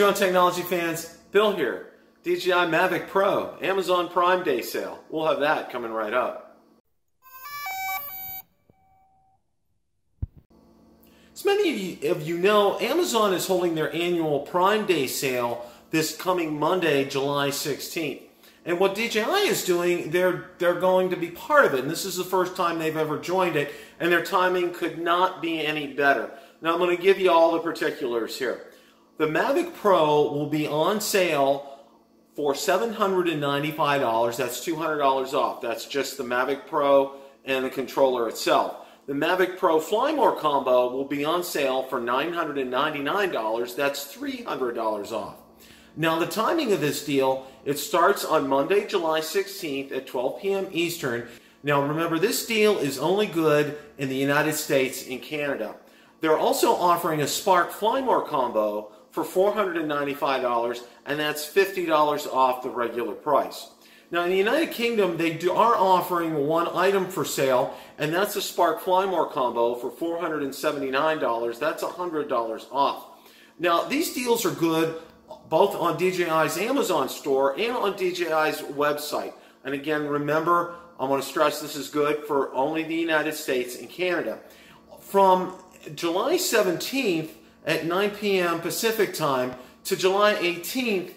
Drone technology fans, Bill here. DJI Mavic Pro, Amazon Prime Day sale. We'll have that coming right up. As many of you know, Amazon is holding their annual Prime Day sale this coming Monday, July 16th. And what DJI is doing, they're they're going to be part of it. And this is the first time they've ever joined it, and their timing could not be any better. Now I'm going to give you all the particulars here. The Mavic Pro will be on sale for $795. That's $200 off. That's just the Mavic Pro and the controller itself. The Mavic Pro Fly More combo will be on sale for $999. That's $300 off. Now, the timing of this deal, it starts on Monday, July 16th at 12 p.m. Eastern. Now, remember, this deal is only good in the United States and Canada. They're also offering a Spark Fly More combo for $495, and that's $50 off the regular price. Now, in the United Kingdom, they do, are offering one item for sale, and that's a Spark Flymore combo for $479. That's $100 off. Now, these deals are good both on DJI's Amazon store and on DJI's website. And again, remember, I want to stress this is good for only the United States and Canada. From July 17th at 9 p.m. Pacific time to July 18th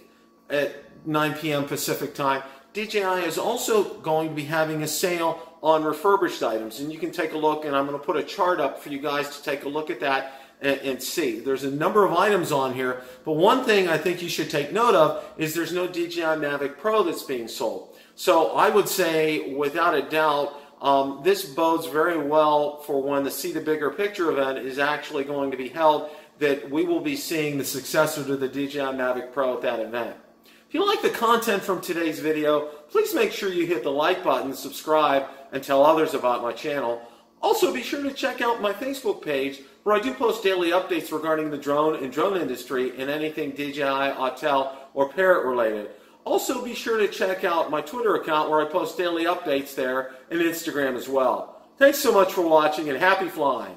at 9 p.m. Pacific time, DJI is also going to be having a sale on refurbished items. And you can take a look, and I'm going to put a chart up for you guys to take a look at that and, and, see. There's a number of items on here, but one thing I think you should take note of is there's no DJI Mavic Pro that's being sold. So I would say, without a doubt, um, this bodes very well for when the See the Bigger Picture event is actually going to be held, that we will be seeing the successor to the DJI Mavic Pro at that event. If you like the content from today's video, please make sure you hit the like button, subscribe, and tell others about my channel. Also, be sure to check out my Facebook page where I do post daily updates regarding the drone and drone industry and anything DJI, Autel, or Parrot related. Also, be sure to check out my Twitter account where I post daily updates there and Instagram as well. Thanks so much for watching and happy flying.